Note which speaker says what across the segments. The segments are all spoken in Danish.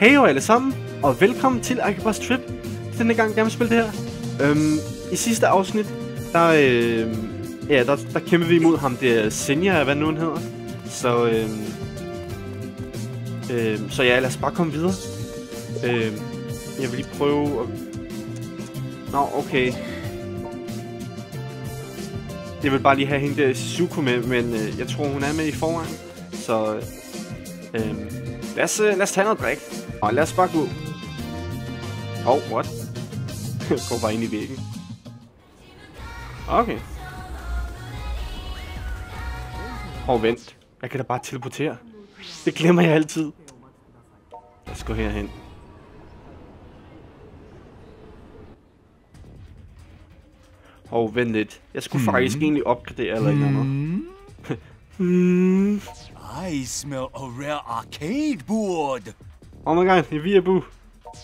Speaker 1: Hej jo alle sammen, og velkommen til Arkebos Trip. Denne gang gerne vil spille det her. Øhm, I sidste afsnit, der, øh, ja, der, der kæmpede vi imod ham der Senja, hvad nu han hedder. Så, øh, øh, så ja, lad os bare komme videre. Øh, jeg vil lige prøve at... Nå, okay. Jeg vil bare lige have hende der Shizuko med, men øh, jeg tror hun er med i forvejen. Så øh, lad, os, øh, lad os tage noget drik. Og lad os bare gå. Oh, what? Jeg går bare ind i væggen. Okay. Åh, oh, vent. Jeg kan da bare teleportere. Det glemmer jeg altid. Lad os gå herhen. Åh, oh, vent lidt. Jeg skulle mm. faktisk egentlig opgradere eller mm. andet. mm.
Speaker 2: I smell a rare arcade board.
Speaker 1: Oh my god, det er Viabu.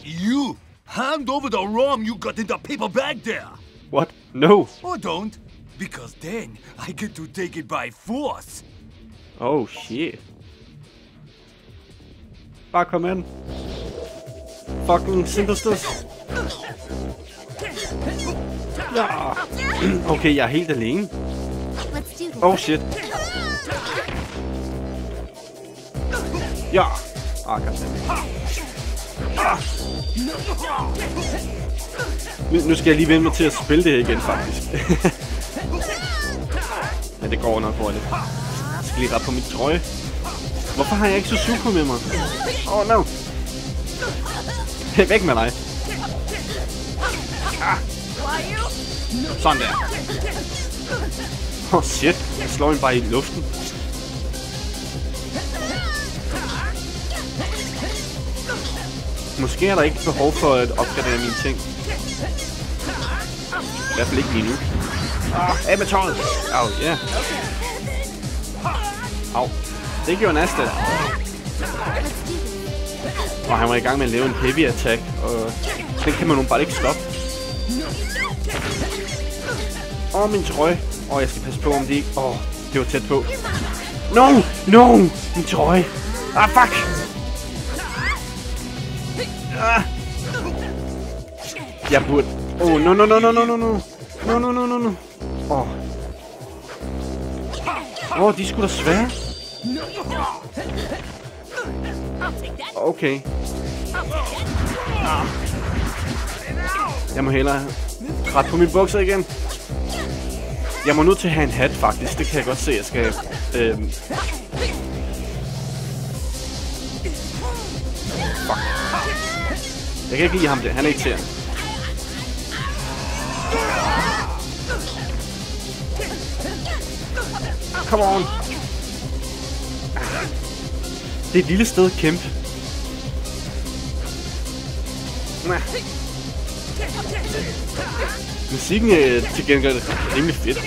Speaker 2: You hand over the ROM you got in the paper bag there.
Speaker 1: What? No.
Speaker 2: Or don't, because then I get to take it by force.
Speaker 1: Oh shit. Bare kom ind. Fucking Simpesters. Ja. Okay, jeg er helt alene. Oh shit. Ja. Ah. Ah. Nu, skal jeg lige vende mig til at spille det her igen, faktisk. ja, det går nok hurtigt. Jeg skal lige rette på mit trøje. Hvorfor har jeg ikke Suzuko med mig? Oh no. Væk med dig. Ah. Sådan der. Åh oh, shit. Jeg slår hende bare i luften. Måske er der ikke behov for at opgradere mine ting. I hvert fald ikke lige nu. Ah, af med tøjet! Au, ja. Yeah. Au. Det gjorde Nasta. Og han var i gang med at lave en heavy attack, og den kan man nu bare ikke stoppe. Åh, min trøje. Åh, jeg skal passe på, om det ikke... Åh, det var tæt på. No! No! Min trøje! Ah, fuck! Ah. Jeg burde... Oh, no, no, no, no, no, no, no. No, no, no, no, no. Åh. Oh. Åh, oh, de er sgu da svære. Okay. Jeg må hellere ret på mine bukser igen. Jeg må nødt til at have en hat, faktisk. Det kan jeg godt se, jeg skal... Øhm. Jeg kan ikke lide ham det. Han er ikke til. Come on. Det er et lille sted at kæmpe. Nah. Musikken er til gengæld rimelig fedt.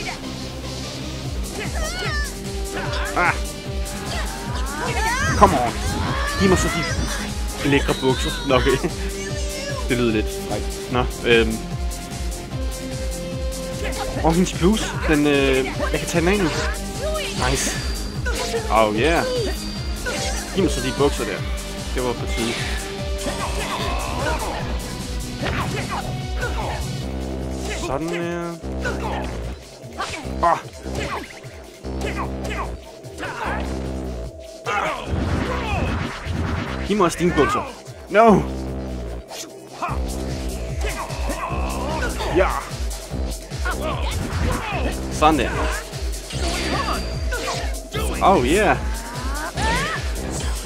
Speaker 1: Ah. Come on. Giv mig så de lækre bukser. Nå, okay. Det lyder lidt frækt. Nå, øhm. Og hendes bluse, den, øh, jeg kan tage den af nu. Nice. Oh yeah. Giv mig så de bukser der. Det var på tide. Sådan her. Ah. Giv mig også dine bukser. No! Ja! Sådan der. Oh yeah! Jeg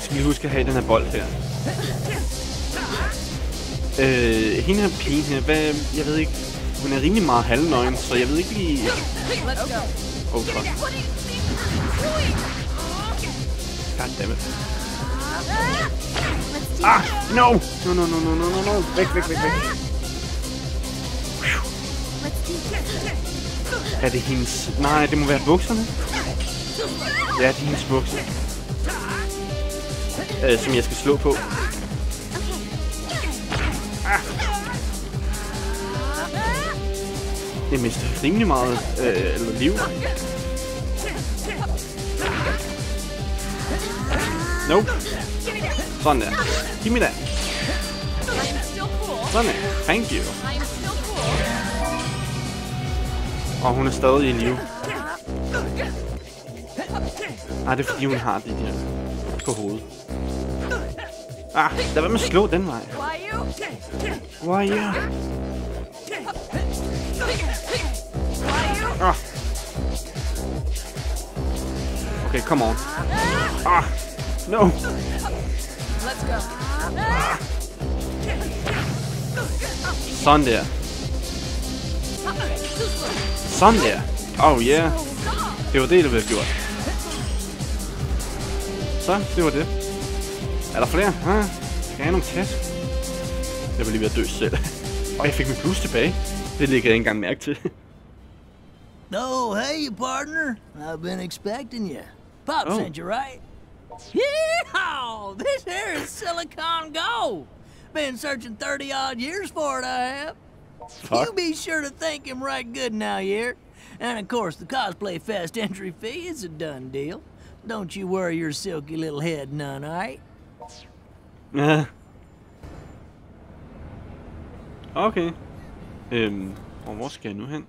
Speaker 1: skal lige huske at have den her bold her. Øh, hende her pigen her, hvad, jeg ved ikke, hun er rimelig meget halvnøgen, så jeg ved ikke lige... Oh, fuck. Goddammit. Ah, no! No, no, no, no, no, no, no. Væk, væk, væk, væk. Er det hendes... Nej, det må være bukserne. Ja, det er hendes bukser. Øh, som jeg skal slå på. Ah. Jeg mister rimelig meget øh, eller liv. No. Sådan der. Giv
Speaker 3: mig den.
Speaker 1: Sådan der. Thank you. Og hun er stadig i live. Ah, det er fordi hun har det der på hovedet. Ah, lad være med at slå den vej.
Speaker 3: Why you?
Speaker 1: Ah. Okay, come on. Ah, no.
Speaker 3: Let's go.
Speaker 1: Sådan der. Sådan der. Oh yeah. Det var det, der blev gjort. Så, det var det. Er der flere? Ah, skal jeg have nogle task? Jeg var lige ved at dø selv. Og jeg fik min plus tilbage. Det ligger jeg ikke engang mærke til.
Speaker 4: Oh, hey, partner. I've been expecting you. Pop
Speaker 1: Oh.
Speaker 4: sent you, right? Yeehaw! This here is Silicon Gold. Been searching 30 odd years for it, I have. You be sure to thank him right good now, year. And of course, the Cosplay Fest entry fee is a done deal. Don't you worry your silky little head none, alright?
Speaker 1: Ja. Okay. Øhm, og hvor skal jeg nu hen?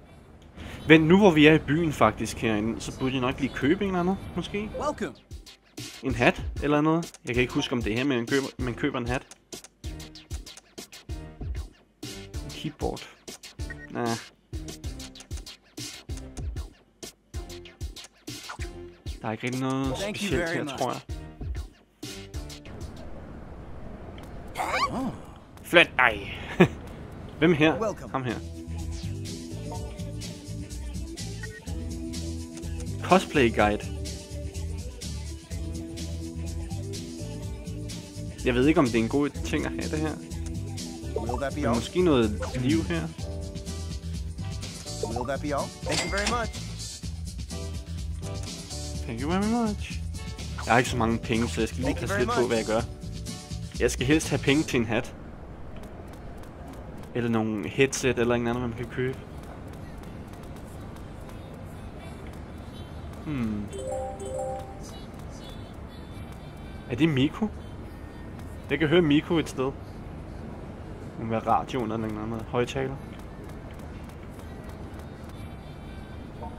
Speaker 1: Vent, nu hvor vi er i byen faktisk herinde, så burde jeg nok lige købe en eller anden, måske?
Speaker 2: Welcome.
Speaker 1: En hat eller noget? Jeg kan ikke huske om det er her, men man køber, man køber en hat. Keyboard. Nah. Der er ikke rigtig noget specielt her, tror jeg. Flat dig. Hvem her? Ham her. Cosplay guide. Jeg ved ikke, om det er en god ting at have det her.
Speaker 5: Will that be all?
Speaker 1: måske noget liv her.
Speaker 5: Will that be all? Thank you very much.
Speaker 1: Thank you very much. Jeg har ikke så mange penge, så jeg skal lige passe lidt på, hvad jeg gør. Jeg skal helst have penge til en hat. Eller nogle headset eller en anden, man kan købe. Hmm. Er det Miko? Jeg kan høre Miko et sted. Hun må være radioen eller en anden højtaler.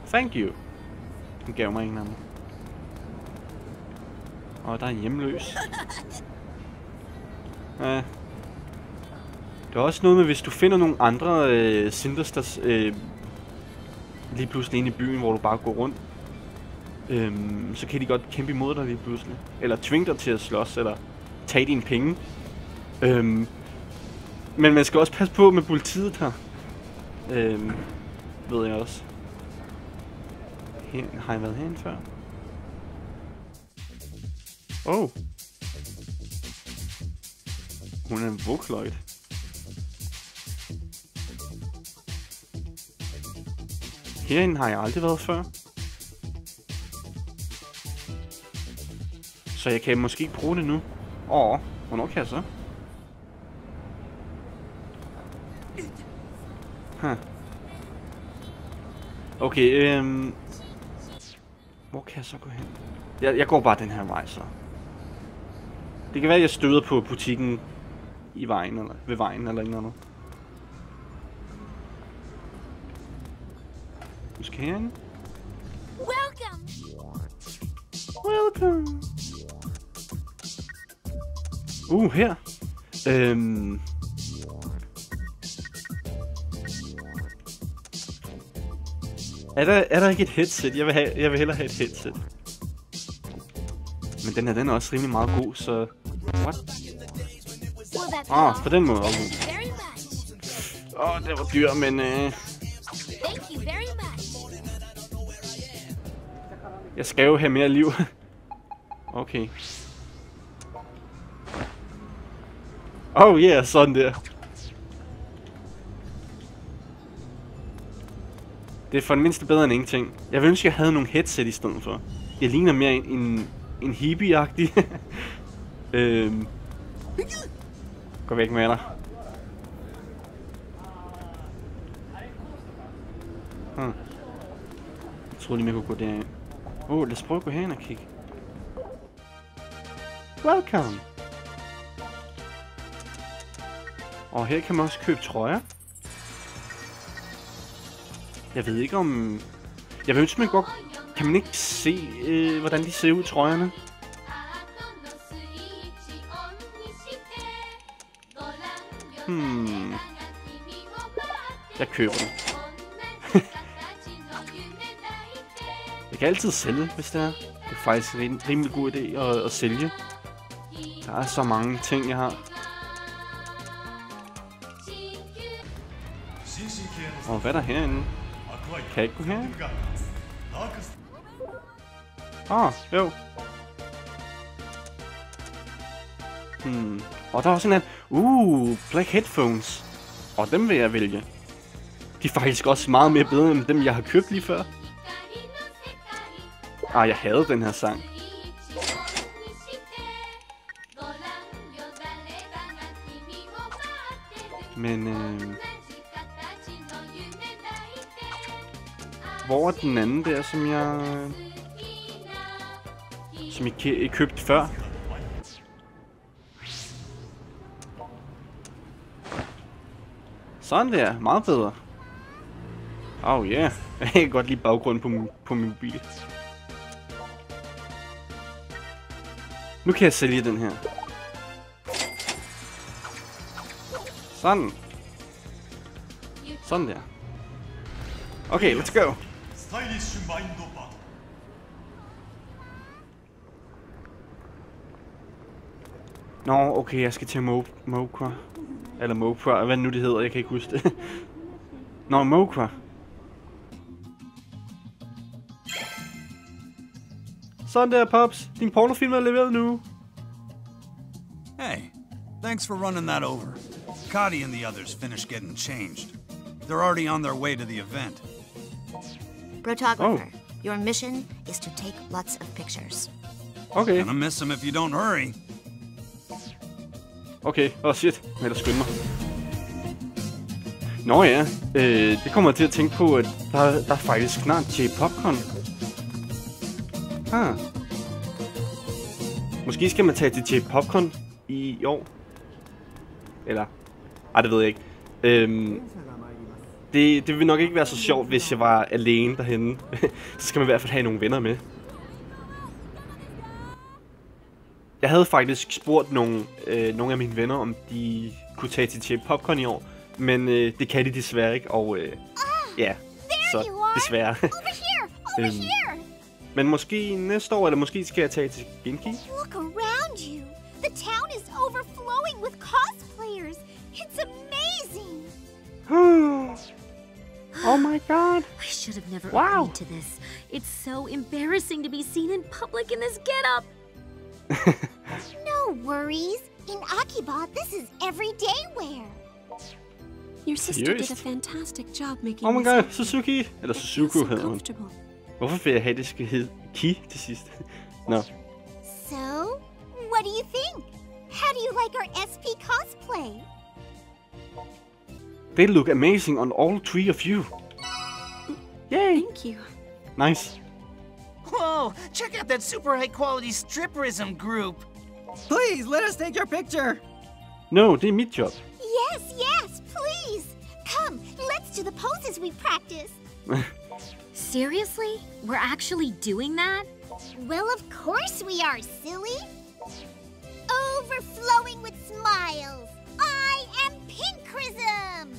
Speaker 1: Thank you. Hun gav mig en anden. Og der er en hjemløs. Ja. Det er også noget med, hvis du finder nogle andre øh, Sinders, der øh, lige pludselig inde i byen, hvor du bare går rundt, øhm, så kan de godt kæmpe imod dig lige pludselig. Eller tvinge dig til at slås, eller tage dine penge. Øhm, men man skal også passe på med politiet her. Øhm, ved jeg også. Her, har jeg været herinde før? Oh. Hun er en Vocaloid. Herinde har jeg aldrig været før. Så jeg kan måske bruge det nu. Åh, hvornår kan jeg så? Okay, øhm... Hvor kan jeg så gå hen? Jeg, jeg går bare den her vej så. Det kan være, at jeg støder på butikken i vejen, eller ved vejen, eller noget. Måske herinde?
Speaker 3: Welcome.
Speaker 1: Welcome. Uh, her. Øhm. Er der, er der ikke et headset? Jeg vil, have, jeg vil hellere have et headset. Men den her, den er også rimelig meget god, så... What? Ah,
Speaker 3: all?
Speaker 1: på den måde. Åh, oh, det var dyr, men... Øh, jeg skal jo have mere liv. okay. Oh yeah, sådan der. Det er for det mindste bedre end ingenting. Jeg ville ønske, jeg havde nogle headset i stedet for. Jeg ligner mere en, en, en hippie-agtig. øhm. Gå væk med dig. Hmm. Jeg troede lige, man kunne gå derind. Åh, oh, lad os prøve at gå hen og kigge. Welcome. Og her kan man også købe trøjer. Jeg ved ikke om... Jeg ved ønske, man godt... Kan man ikke se, øh, hvordan de ser ud, trøjerne? Hmm. Jeg køber den. Jeg kan altid sælge, hvis det er. Det er faktisk en rimelig god idé at, at sælge. Der er så mange ting, jeg har. Og hvad er der herinde? Kan jeg ikke gå her? Ah, jo. Hmm. Og der er også en anden. Uh, Black Headphones. Og dem vil jeg vælge. De er faktisk også meget mere bedre end dem, jeg har købt lige før. Ah, jeg havde den her sang. Men, øh... Hvor er den anden der, som jeg... Som jeg jeg købte før? Sådan der, meget bedre. Oh yeah, jeg kan godt lide baggrunden på min, på min mobil. Nu kan jeg sælge den her. Sådan. Sådan der. Okay, let's go.
Speaker 6: スタイリッシュマインドバト
Speaker 1: Nå, okay, jeg skal til Mo Mokra. Eller Mokra, hvad nu det hedder, jeg kan ikke huske det. Nå, Mokra. Sådan der, Pops. Din pornofilm er leveret nu.
Speaker 2: Hey, thanks for running that over. Cotty and the others finished getting changed. They're already on their way to the event.
Speaker 7: Photographer, your mission is to take lots of pictures.
Speaker 1: Okay,
Speaker 2: Gonna miss them if you don't hurry.
Speaker 1: okay. Åh, oh, shit. Jeg må skynde mig. Nå ja, øh, det kommer jeg til at tænke på, at der, der er faktisk snart J Popcorn. Ah. Måske skal man tage til J Popcorn i år. Eller, ej, det ved jeg ikke. Øhm, det, det vil nok ikke være så sjovt, hvis jeg var alene derhenne. så skal man i hvert fald have nogle venner med. Jeg havde faktisk spurgt nogle, øh, nogle af mine venner, om de kunne tage til J Popcorn i år. Men øh, det kan de desværre ikke, og øh, ja, så desværre.
Speaker 3: Over here! Over
Speaker 1: Øhm.
Speaker 3: here!
Speaker 1: Men måske næste år, eller måske skal jeg tage til Genki.
Speaker 3: Look around you. The town
Speaker 1: god.
Speaker 8: I should have never
Speaker 1: Wow.
Speaker 8: agreed to this. It's so embarrassing to be seen in public in this getup.
Speaker 3: No worries. In Akiba, this is everyday wear.
Speaker 9: Your sister did a fantastic job making
Speaker 1: Oh my god,
Speaker 9: happen.
Speaker 1: Suzuki. Eller
Speaker 9: It feels
Speaker 1: Suzuku
Speaker 9: so
Speaker 1: hedder hun.
Speaker 9: comfortable.
Speaker 1: Hvorfor vil jeg have, det skal hedde Ki til sidst? Nå.
Speaker 3: So, what do you think? How do you like our SP cosplay?
Speaker 1: They look amazing on all three of you. Yay.
Speaker 9: Thank you.
Speaker 1: Nice.
Speaker 5: Whoa! Check out that super high quality stripperism group.
Speaker 10: Please, let us take your picture.
Speaker 1: No, det er mit job.
Speaker 3: Yes, yes, please. Come, let's do the poses we practiced.
Speaker 8: Seriously? We're actually doing that?
Speaker 3: Well, of course we are, silly. Overflowing with smiles. I am Pink Prism.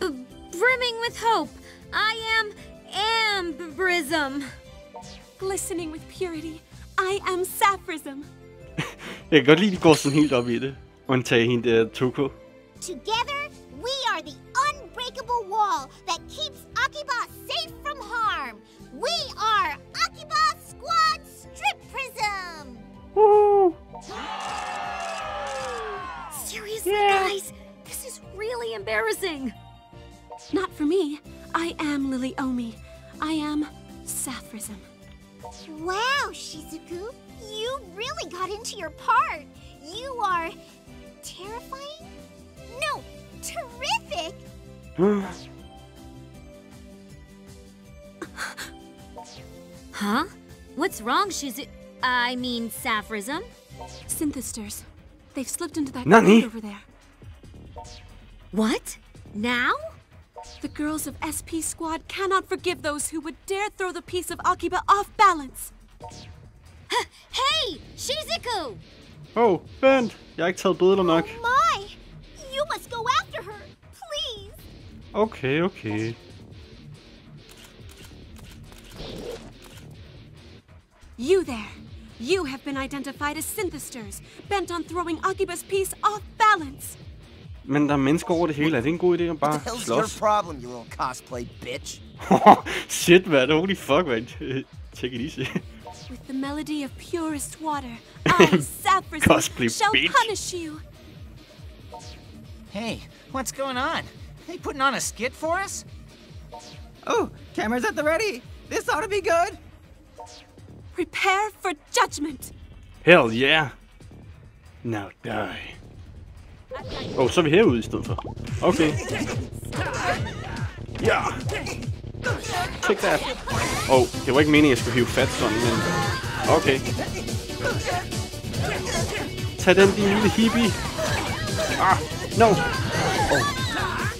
Speaker 8: B- brimming with hope. I am Ambrism.
Speaker 9: Glistening with purity. I am Sapphism.
Speaker 1: Jeg kan godt lide, at de går sådan helt op i det. Undtage hende der Toko.
Speaker 3: Together, we are the unbreakable wall that keeps Akiba safe from harm. We are Akiba Squad Strip Prism.
Speaker 1: Woo!
Speaker 8: Seriously, guys? This is really embarrassing.
Speaker 9: Not for me. I am Lily Omi. I am Sapphism.
Speaker 3: Wow, Shizuku, you really got into your part. You are terrifying? No, terrific.
Speaker 8: Huh? What's wrong, Shizu? I mean, Sapphism?
Speaker 9: Synthesters. They've slipped into that
Speaker 1: Nani?
Speaker 9: over there.
Speaker 8: What? Now?
Speaker 9: The girls of SP Squad cannot forgive those who would dare throw the piece of Akiba off balance.
Speaker 3: Hey, Shizuku!
Speaker 1: Åh, oh, vent. Jeg har ikke taget billeder nok.
Speaker 3: My! You must go after her, please!
Speaker 1: Okay, okay.
Speaker 9: You there. You have been identified as synthesters, bent on throwing Akiba's piece off balance.
Speaker 1: Men der er mennesker over det hele. Er det en god idé at bare
Speaker 5: What the hell's your
Speaker 1: slås?
Speaker 5: problem, you little cosplay bitch?
Speaker 1: Shit, man. Holy fuck, man. Take it easy.
Speaker 9: With the melody of purest water, I, Saffron, shall
Speaker 1: bitch.
Speaker 9: punish you.
Speaker 5: Hey, what's going on? They putting on a skit for us?
Speaker 10: Oh, cameras at the ready. This ought to be good.
Speaker 9: Prepare for judgment.
Speaker 1: Hell yeah. Now die. Åh, oh, så er vi herude i stedet for. Okay. Ja. Take that. Åh, oh, det var ikke meningen, at jeg skulle hive fat sådan, men... Okay. Tag den, din lille hippie. Ah, no. Oh.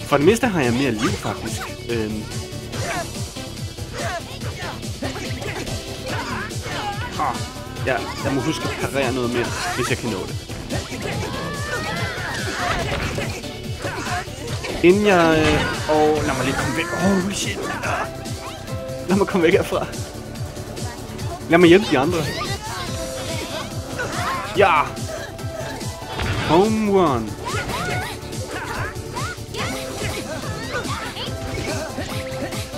Speaker 1: For det meste har jeg mere liv, faktisk. Øhm. Ah, ja, jeg må huske at parere noget mere, hvis jeg kan nå det. Inden jeg... Øh, oh, lad mig lige komme væk. Oh, shit. Lad mig komme væk herfra. Lad mig hjælpe de andre. Ja! Home run.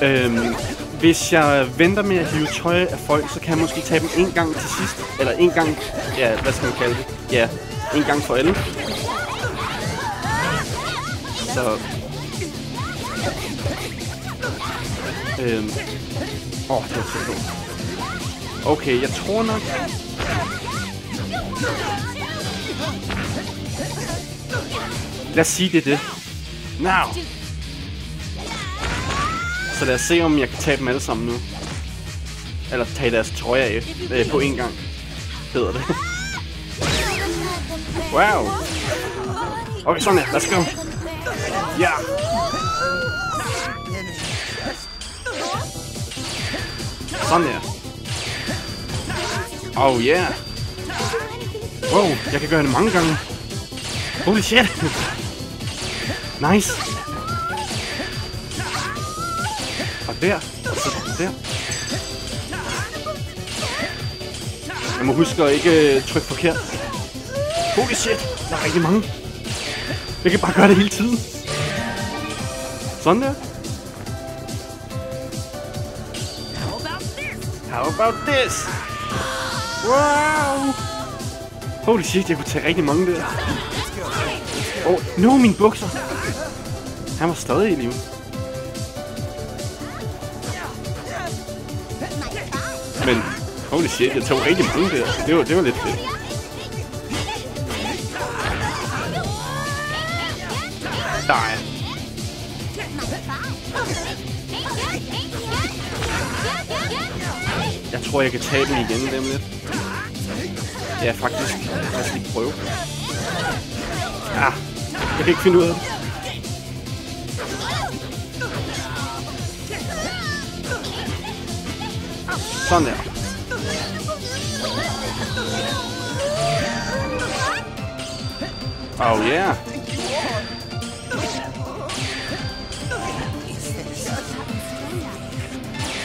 Speaker 1: Øhm, hvis jeg venter med at hive tøj af folk, så kan jeg måske tage dem en gang til sidst. Eller en gang... Ja, hvad skal man kalde det? Ja, en gang for alle altså... Øhm... Åh, oh, det var så dumt. Okay, jeg tror nok... Lad os sige, det er det. Now! Så lad os se, om jeg kan tage dem alle sammen nu. Eller tage deres trøjer af øh, på en gang. Hedder det. wow! Okay, sådan her. Let's go. Ja! Sådan der. Oh yeah. Wow, jeg kan gøre det mange gange. Holy shit. Nice. Og der. Og så der. Jeg må huske at ikke øh, trykke forkert. Holy shit. Der er rigtig mange. Jeg kan bare gøre det hele tiden. Sådan der. How about this? Wow! Holy shit, jeg kunne tage rigtig mange der. Åh, oh, nu mine bukser. Han var stadig i live. Men, holy shit, jeg tog rigtig mange der. Det var, det var lidt fedt. Tror, jeg kan tage den igen dem lidt. Ja, faktisk. Lad os lige prøve. Ah, jeg kan ikke finde ud af det. Sådan der. Oh yeah.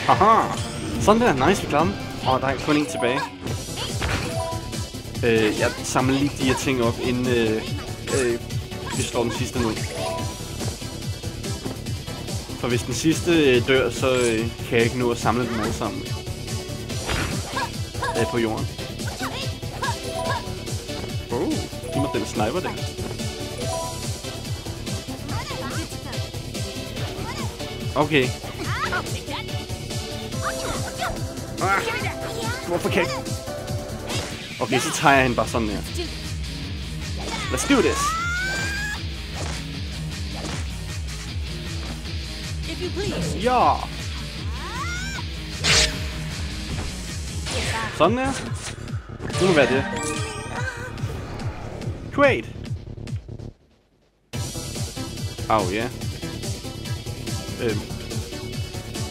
Speaker 1: Haha. Sådan der. Nice, vi klarer den. Åh, oh, der er kun en tilbage. Øh, jeg samler lige de her ting op, inden øh, øh, vi slår den sidste nu. For hvis den sidste øh, dør, så øh, kan jeg ikke nå at samle dem alle sammen øh, på jorden. Oh, giv mig den sniper der. Okay. Ah, hvorfor kan jeg? Okay, så tager jeg hende bare sådan her. Let's do this. Ja. Sådan der. Det må være det. Great. Au ja. Øhm.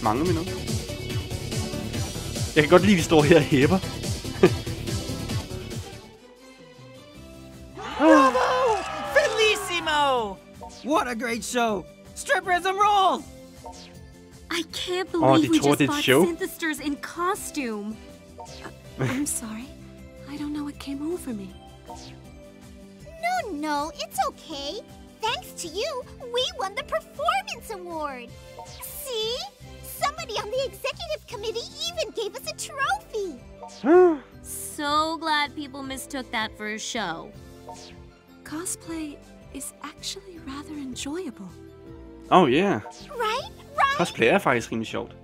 Speaker 1: Mange minutter. Jeg kan godt lide, at vi står her og hæber.
Speaker 5: Bravo! Bellissimo!
Speaker 10: What a great show! Stripperism rule!
Speaker 8: I can't
Speaker 1: Oh,
Speaker 8: believe
Speaker 1: de
Speaker 8: we just
Speaker 1: det
Speaker 8: fought
Speaker 1: show.
Speaker 8: synthesters in costume.
Speaker 9: Uh, I'm sorry. I don't know what came over me.
Speaker 3: No, no, it's okay. Thanks to you, we won the Performance Award. See? Somebody on the executive committee even gave us a trophy.
Speaker 8: So glad people mistook that for a show.
Speaker 9: Cosplay is actually rather enjoyable.
Speaker 1: Oh yeah.
Speaker 3: Right? Right?
Speaker 1: Cosplay er faktisk rimelig sjovt.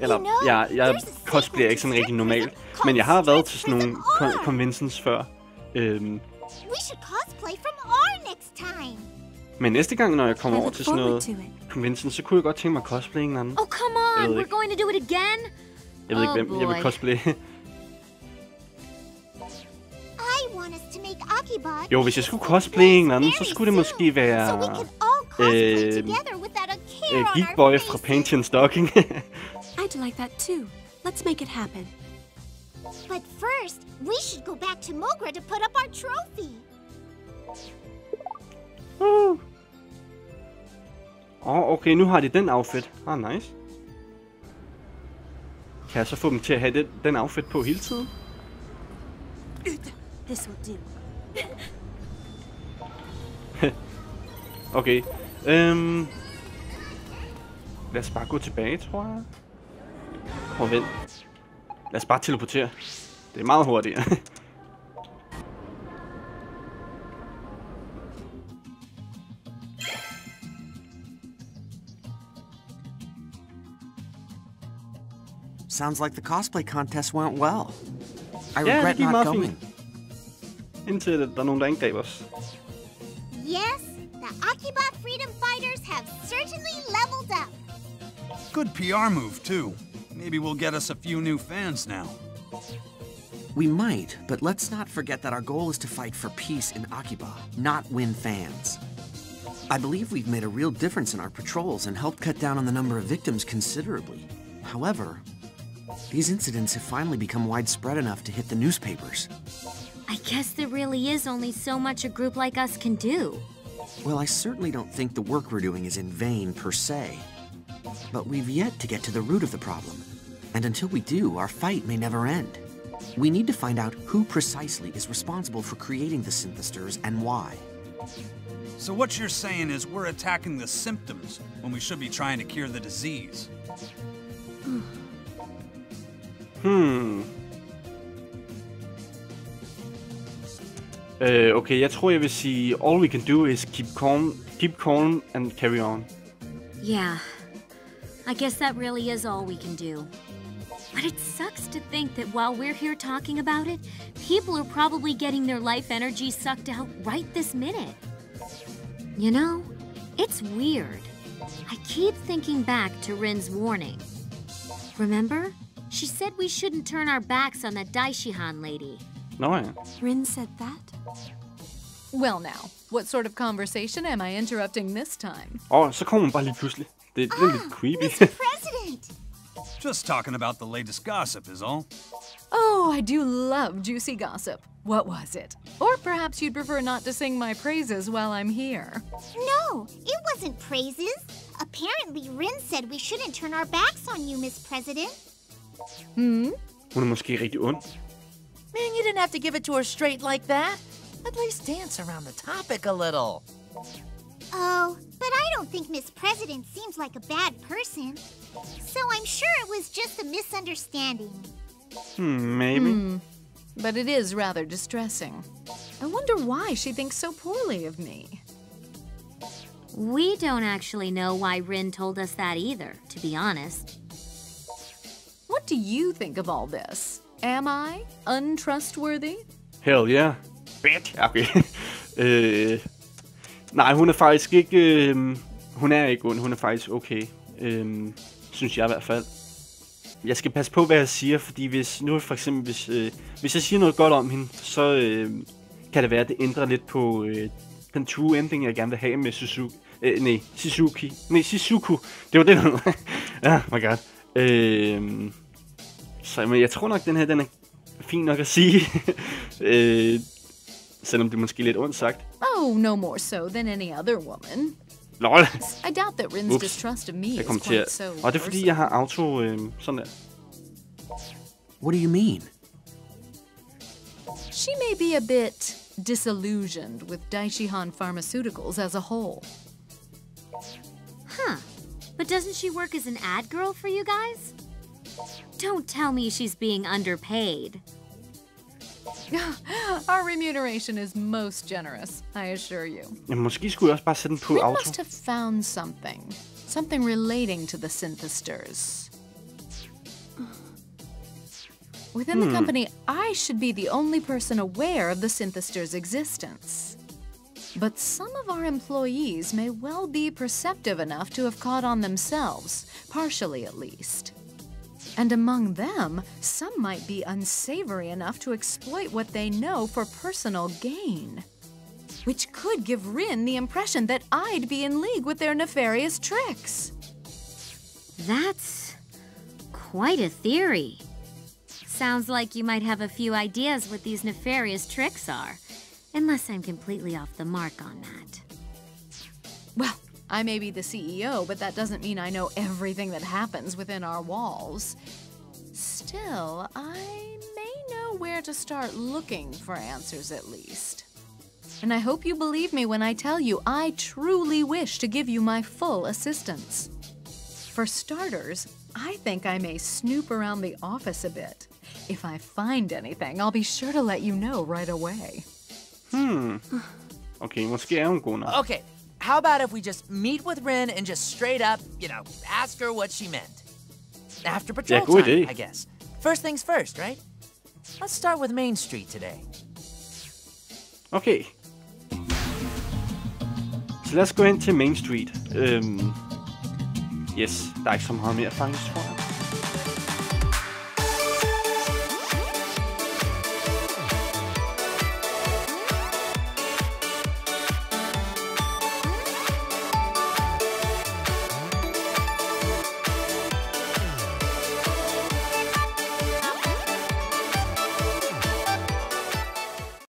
Speaker 1: Eller,
Speaker 3: You know,
Speaker 1: jeg, jeg cosplayer ikke sådan rigtig normalt, men jeg har været til sådan nogle con- conventions før. Øhm,
Speaker 3: We should cosplay from R next time.
Speaker 1: Men næste gang, når jeg kommer over til sådan noget convention, så kunne jeg godt tænke mig at cosplay en anden.
Speaker 8: Oh, come
Speaker 1: Jeg
Speaker 8: on!
Speaker 1: ved
Speaker 8: We're
Speaker 1: ikke.
Speaker 8: going to do it again?
Speaker 1: Jeg ved ikke,
Speaker 8: oh
Speaker 1: hvem jeg vil
Speaker 8: boy.
Speaker 1: cosplay.
Speaker 3: I want us to make Akibot.
Speaker 1: Jo, hvis jeg skulle cosplay en eller anden, så skulle det måske være,
Speaker 3: So
Speaker 1: øh, øh, Geek Boy fra Paint and Stocking.
Speaker 9: I'd like that too. Let's make it happen.
Speaker 3: But first, we should go back to Mogra to put up our trophy.
Speaker 1: Åh, oh, okay, nu har de den outfit. Ah, nice. Kan jeg så få dem til at have den, den outfit på hele tiden?
Speaker 8: This will do.
Speaker 1: Okay. Øhm... Lad os bare gå tilbage, tror jeg. Og vent. Lad os bare teleportere. Det er meget hurtigere.
Speaker 11: Sounds like the cosplay contest went well. I
Speaker 1: Ja, det
Speaker 11: regret
Speaker 1: gik
Speaker 11: not
Speaker 1: meget
Speaker 11: going.
Speaker 1: fint. Indtil der er nogen, der angreb os.
Speaker 3: Yes, the Akibot freedom fighters have certainly leveled up.
Speaker 2: Good PR move, too. Maybe we'll get us a few new fans now.
Speaker 11: We might, but let's not forget that our goal is to fight for peace in Akiba, not win fans. I believe we've made a real difference in our patrols and helped cut down on the number of victims considerably. However, these incidents have finally become widespread enough to hit the newspapers.
Speaker 8: I guess there really is only so much a group like us can do.
Speaker 11: Well, I certainly don't think the work we're doing is in vain per se. But we've yet to get to the root of the problem. And until we do, our fight may never end. We need to find out who precisely is responsible for creating the synthesters and why.
Speaker 2: So what you're saying is we're attacking the symptoms when we should be trying to cure the disease.
Speaker 1: Hmm. Hmm. Øh, okay, jeg tror, jeg vil sige, all we can do is keep calm, keep calm and carry on.
Speaker 8: Yeah. I guess that really is all we can do. But it sucks to think that while we're here talking about it, people are probably getting their life energy sucked out right this minute. You know, it's weird. I keep thinking back to Rin's warning. Remember? She said we shouldn't turn our backs on that Daishihan lady.
Speaker 1: No, ja.
Speaker 9: Rin said that?
Speaker 12: Well, now, what sort of conversation am I interrupting this time?
Speaker 1: Oh, så kommer hun bare lige pludselig. Det, det er lidt creepy.
Speaker 3: President!
Speaker 2: Just talking about the latest gossip is all.
Speaker 12: Oh, I do love juicy gossip. What was it? Or perhaps you'd prefer not to sing my praises while I'm here.
Speaker 3: No, it wasn't praises. Apparently, Rin said we shouldn't turn our backs on you, Miss President.
Speaker 12: Hmm?
Speaker 1: Hun måske rigtig ond.
Speaker 5: Man, you didn't have to give it to her straight like that. At least dance around the topic a little.
Speaker 3: Oh, but I don't think Miss President seems like a bad person. So I'm sure it was just a misunderstanding.
Speaker 1: Hmm, maybe.
Speaker 12: Hmm. But it is rather distressing. I wonder why she thinks so poorly of me.
Speaker 8: We don't actually know why Rin told us that either, to be honest.
Speaker 12: Do you think of all this? Am I untrustworthy?
Speaker 1: Hell yeah. Bitch. Okay. øh, nej, hun er faktisk ikke... Øh, hun er ikke ond. Hun er faktisk okay. Øh, synes jeg i hvert fald. Jeg skal passe på, hvad jeg siger, fordi hvis nu for eksempel, hvis, øh, hvis jeg siger noget godt om hende, så øh, kan det være, at det ændrer lidt på øh, den true ending, jeg gerne vil have med Suzuki. Øh, nej, Shizuki. Nej, Shizuku. Det var det, der Ja, my god. Øh, så men jeg tror nok, den her den er fin nok at sige. øh, selvom det er måske lidt ondt sagt.
Speaker 12: Oh, no more so than any other woman.
Speaker 1: Lol.
Speaker 12: I doubt that Rin's
Speaker 1: Ups.
Speaker 12: distrust of me
Speaker 1: Jeg
Speaker 12: is
Speaker 1: kom til at...
Speaker 12: so
Speaker 1: Og det er fordi, jeg har auto... Øh, sådan der.
Speaker 11: What do you mean?
Speaker 12: She may be a bit disillusioned with Daishihan Pharmaceuticals as a whole.
Speaker 8: Huh. But doesn't she work as an ad girl for you guys? Don't tell me she's being underpaid.
Speaker 12: Our remuneration is most generous, I assure you.
Speaker 1: Jamen, måske skulle jeg også bare sætte den på
Speaker 12: Rin
Speaker 1: auto.
Speaker 12: must have found something. Something relating to the synthesters. Within the
Speaker 1: Hmm.
Speaker 12: company, I should be the only person aware of the synthesters' existence. But some of our employees may well be perceptive enough to have caught on themselves, partially at least. And among them, some might be unsavory enough to exploit what they know for personal gain. Which could give Rin the impression that I'd be in league with their nefarious tricks.
Speaker 8: That's quite a theory. Sounds like you might have a few ideas what these nefarious tricks are. Unless I'm completely off the mark on that.
Speaker 12: Well, I may be the CEO, but that doesn't mean I know everything that happens within our walls. Still, I may know where to start looking for answers at least. And I hope you believe me when I tell you I truly wish to give you my full assistance. For starters, I think I may snoop around the office a bit. If I find anything, I'll be sure to let you know right away.
Speaker 1: Hmm. Okay, måske er hun god nok.
Speaker 5: Okay, how about if we just meet with Rin and just straight up, you know, ask her what she meant? After patrol
Speaker 1: god
Speaker 5: time. I guess. First things first, right? Let's start with Main Street today.
Speaker 1: Okay. Så lad os gå hen til Main Street. Øhm, yes, der er ikke så meget mere faktisk, tror jeg.